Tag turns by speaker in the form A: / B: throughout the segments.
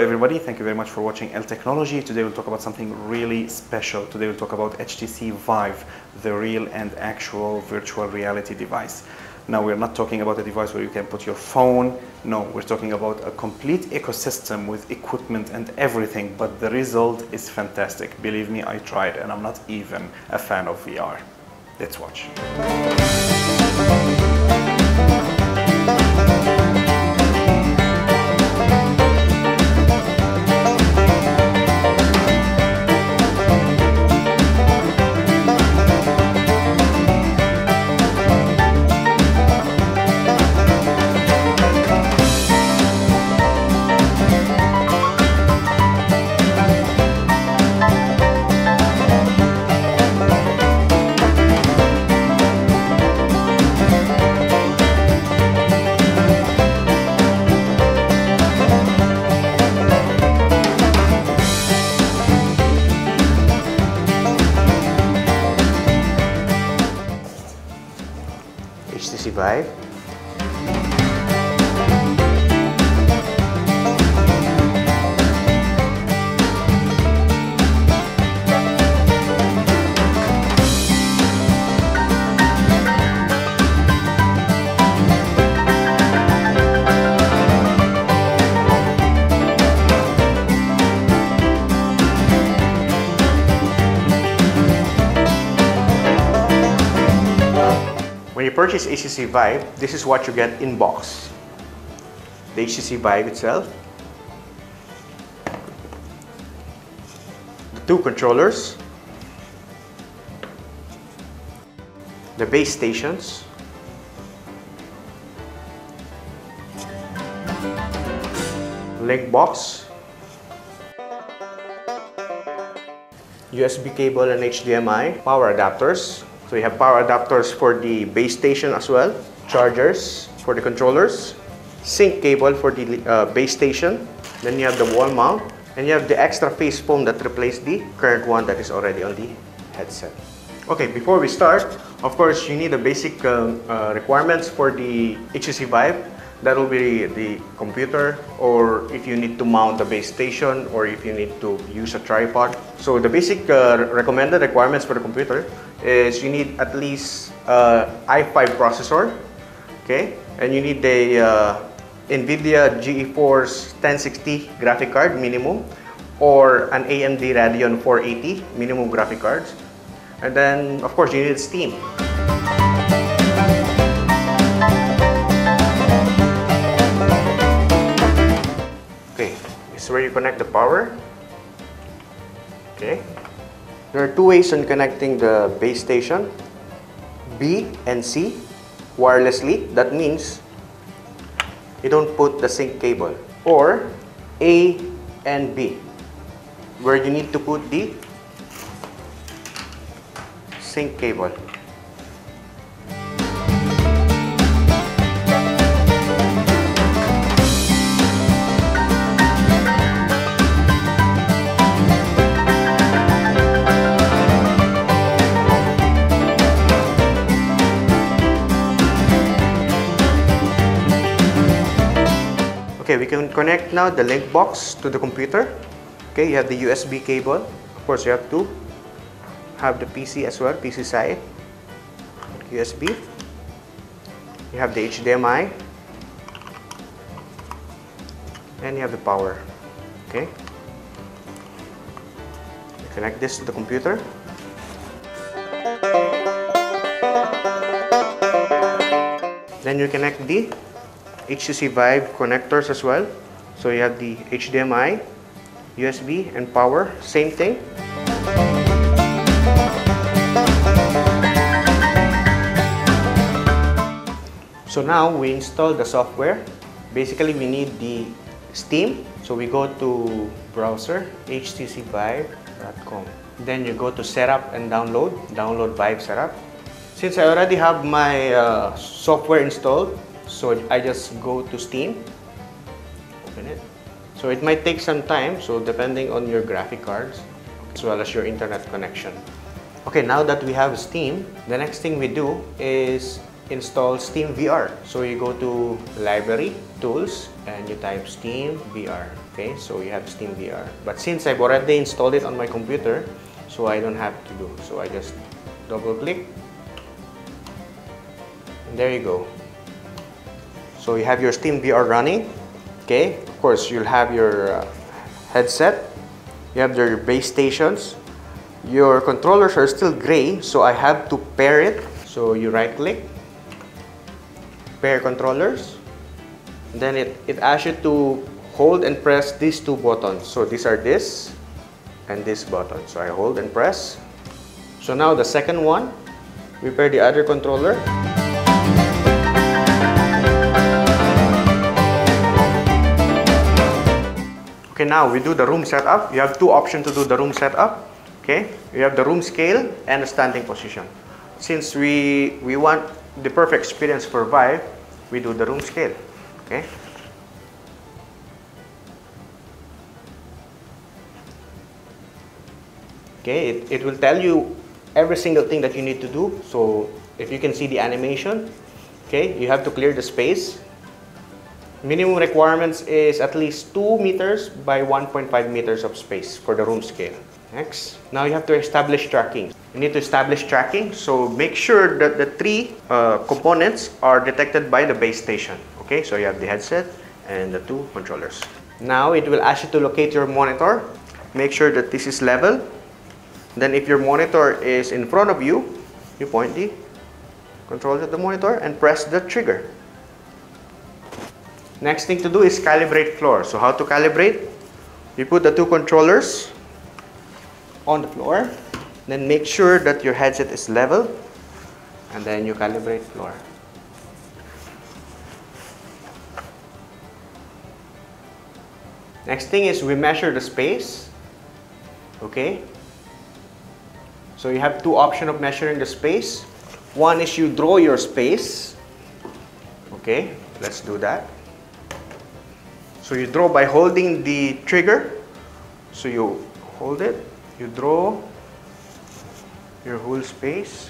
A: everybody, thank you very much for watching L Technology. Today we'll talk about something really special. Today we'll talk about HTC Vive, the real and actual virtual reality device. Now we're not talking about a device where you can put your phone. No, we're talking about a complete ecosystem with equipment and everything, but the result is fantastic. Believe me, I tried and I'm not even a fan of VR. Let's watch.
B: 65 purchase HTC Vive, this is what you get in box. The HTC Vive itself. The two controllers. The base stations. Link box. USB cable and HDMI. Power adapters. So you have power adapters for the base station as well, chargers for the controllers, sync cable for the uh, base station, then you have the wall mount, and you have the extra face foam that replaced the current one that is already on the headset. Okay, before we start, of course, you need the basic uh, uh, requirements for the HTC Vive. That will be the computer, or if you need to mount the base station, or if you need to use a tripod. So the basic uh, recommended requirements for the computer is you need at least uh, i5 processor, okay, and you need a uh, NVIDIA GeForce 1060 graphic card minimum, or an AMD Radeon 480 minimum graphic cards, and then of course you need Steam. Okay, this is where you connect the power. Okay. There are two ways in connecting the base station, B and C, wirelessly. That means you don't put the sync cable. Or A and B, where you need to put the sync cable. We can connect now the link box to the computer. Okay, you have the USB cable. Of course, you have to have the PC as well, PC side. USB. You have the HDMI. And you have the power. Okay. You connect this to the computer. Then you connect the HTC Vive connectors as well. So you have the HDMI, USB, and power. Same thing. So now we install the software. Basically, we need the Steam. So we go to browser htcvive.com. Then you go to setup and download. Download Vive setup. Since I already have my uh, software installed, so I just go to Steam, open it. So it might take some time, so depending on your graphic cards, as well as your internet connection. Okay, now that we have Steam, the next thing we do is install Steam VR. So you go to Library, Tools, and you type Steam VR. Okay, so you have Steam VR. But since I've already installed it on my computer, so I don't have to do. So I just double click. And there you go. So you have your Steam VR running. Okay, of course you'll have your uh, headset. You have your base stations. Your controllers are still gray, so I have to pair it. So you right click, pair controllers. Then it, it asks you to hold and press these two buttons. So these are this and this button. So I hold and press. So now the second one, we pair the other controller. Okay, now we do the room setup. You have two options to do the room setup. Okay, you have the room scale and the standing position. Since we, we want the perfect experience for Vive, we do the room scale. Okay. Okay, it, it will tell you every single thing that you need to do. So if you can see the animation, okay, you have to clear the space. Minimum requirements is at least 2 meters by 1.5 meters of space for the room scale. Next, now you have to establish tracking. You need to establish tracking, so make sure that the three uh, components are detected by the base station. Okay, so you have the headset and the two controllers. Now it will ask you to locate your monitor. Make sure that this is level. Then if your monitor is in front of you, you point the controller at the monitor and press the trigger. Next thing to do is calibrate floor. So how to calibrate? You put the two controllers on the floor. Then make sure that your headset is level. And then you calibrate floor. Next thing is we measure the space. Okay. So you have two options of measuring the space. One is you draw your space. Okay, let's do that. So you draw by holding the trigger. So you hold it, you draw your whole space.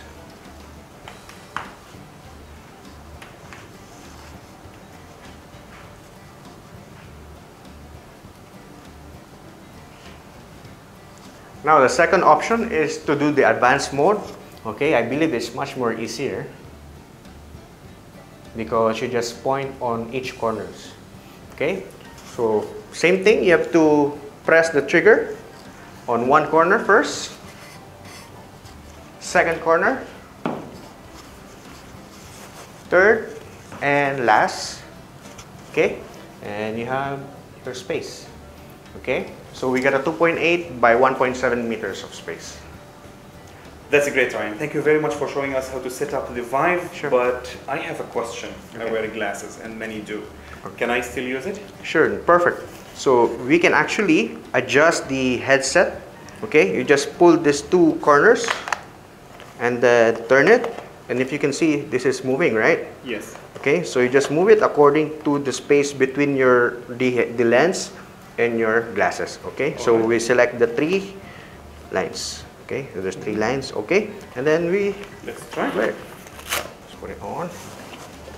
B: Now the second option is to do the advanced mode. Okay, I believe it's much more easier because you just point on each corners. Okay, so same thing, you have to press the trigger on one corner first, second corner, third, and last. Okay, and you have your space. Okay, so we got a 2.8 by 1.7 meters of space.
A: That's a great, Ryan. Thank you very much for showing us how to set up the Vive.
B: Sure.
A: But I have a question. I wear glasses, and many do. Can I still use it?
B: Sure, perfect. So we can actually adjust the headset. Okay, you just pull these two corners and uh, turn it. And if you can see, this is moving, right?
A: Yes.
B: Okay, so you just move it according to the space between your the, the lens and your glasses. Okay, so we select the three lines. Okay, so there's three lines. Okay, and then we
A: Let's try.
B: it. Let's put it on.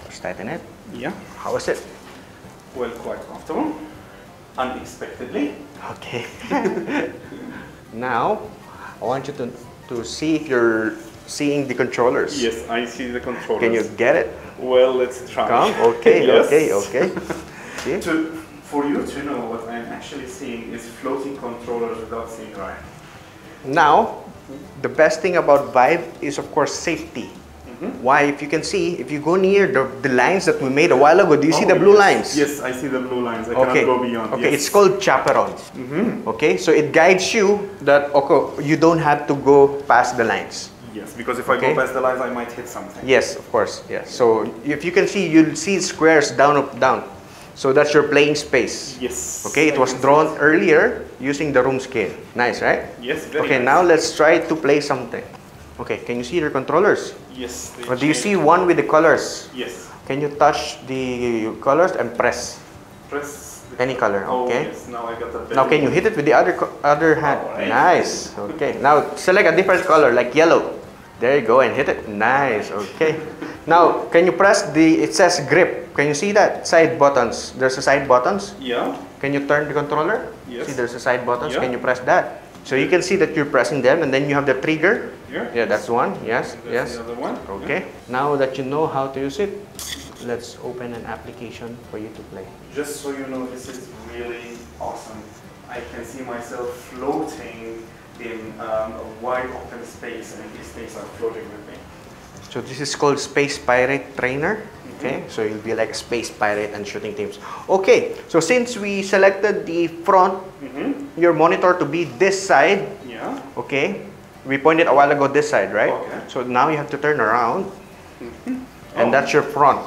B: Let's tighten it.
A: Yeah.
B: How is it?
A: Well, quite comfortable. Unexpectedly.
B: Okay. now, I want you to, to see if you're seeing the controllers.
A: Yes, I see the controllers.
B: Can you get it?
A: Well, let's try.
B: Come? Okay,
A: Yes.
B: okay, okay.
A: To, for you to know what I'm actually seeing is floating controllers without seeing Ryan.
B: Now, the best thing about Vive is of course safety.
A: Mm-hmm.
B: Why? If you can see, if you go near the, the lines that we made a while ago, do you see
A: Oh,
B: the blue
A: yes.
B: lines?
A: Yes, I see the blue lines. I
B: Okay.
A: cannot go beyond.
B: Okay,
A: yes.
B: it's called chaperone.
A: Mhm.
B: Okay, so it guides you that okay, you don't have to go past the lines.
A: Yes, because if I go past the lines, I might hit something.
B: Yes, of course. Yes. So if you can see, you'll see squares down, up, down. So that's your playing space.
A: Yes.
B: Okay, it
A: I
B: was drawn earlier using the room scale. Nice, right?
A: Yes, very
B: Okay,
A: nice.
B: now let's try to play something. Okay, can you see your controllers?
A: Yes.
B: Or do you see one with the colors?
A: Yes.
B: Can you touch the colors and press
A: Press. the-
B: any color?
A: Oh,
B: Okay.
A: yes. Now I got the.
B: Now can you hit it with the other other hand?
A: Alright.
B: Nice. Okay. Now select a different color like yellow. There you go and hit it. Nice. Okay. Now, can you press the, it says grip. Can you see that? Side buttons. There's a side buttons.
A: Yeah.
B: Can you turn the controller?
A: Yes.
B: See, there's a side buttons.
A: Yeah.
B: Can you press that? So you can see that you're pressing them and then you have the trigger.
A: Here.
B: Yeah, that's one. Yes,
A: That's
B: yes.
A: the other one.
B: Okay. Now that you know how to use it, let's open an application for you to play.
A: Just so you know, this is really awesome. I can see myself floating in um, a wide open space, and these things are floating with me.
B: So this is called Space Pirate Trainer. Okay, so you'll be like a space pirate and shooting teams. Okay, so since we selected the front,
A: Mm-hmm.
B: your monitor to be this side,
A: Yeah.
B: okay, we pointed a while ago this side, right?
A: Okay.
B: So now you have to turn around, and
A: Oh.
B: that's your front.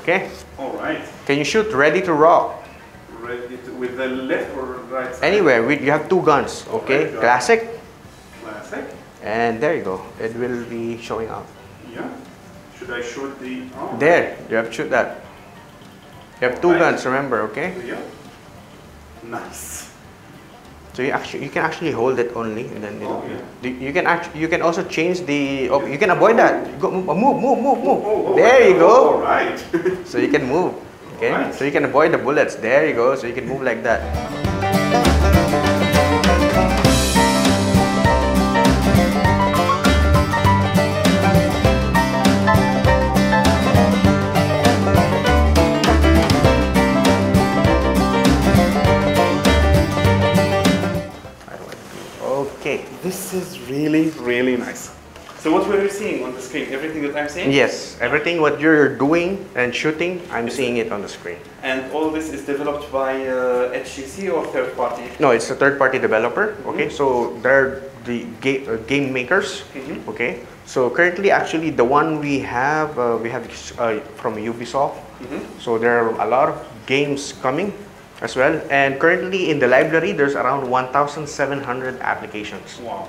B: Okay,
A: All right.
B: can you shoot ready to rock?
A: Ready to, with the left or right side?
B: Anywhere, we, you have two guns. Okay,
A: it.
B: classic,
A: Classic.
B: and there you go. It will be showing up.
A: Yeah. Should I shoot the? Oh.
B: There, you have to shoot that. You have two
A: Alright.
B: guns, remember? Okay.
A: Yeah. Nice.
B: So you actually you can actually hold it only, and then
A: Oh, yeah.
B: you can actually you can also change the oh, you can avoid that. Go move move move move move.
A: Oh, oh, oh
B: there you oh,
A: All
B: go.
A: right.
B: So you can move. Okay.
A: Alright.
B: So you can avoid the bullets. There you go. So you can move like that. Okay.
A: this is really, really nice. So what were you seeing on the screen? Everything that I'm seeing?
B: Yes. Everything what you're doing and shooting, I'm seeing it on the screen.
A: And all this is developed by uh, HTC or third party?
B: No, it's a third-party developer. Okay, so they're the ga- uh, game makers.
A: Mhm.
B: Okay, so currently, actually, the one we have, uh, we have uh, from Ubisoft.
A: Mhm.
B: So there are a lot of games coming as well. And currently in the library, there's around 1,700 applications.
A: Wow.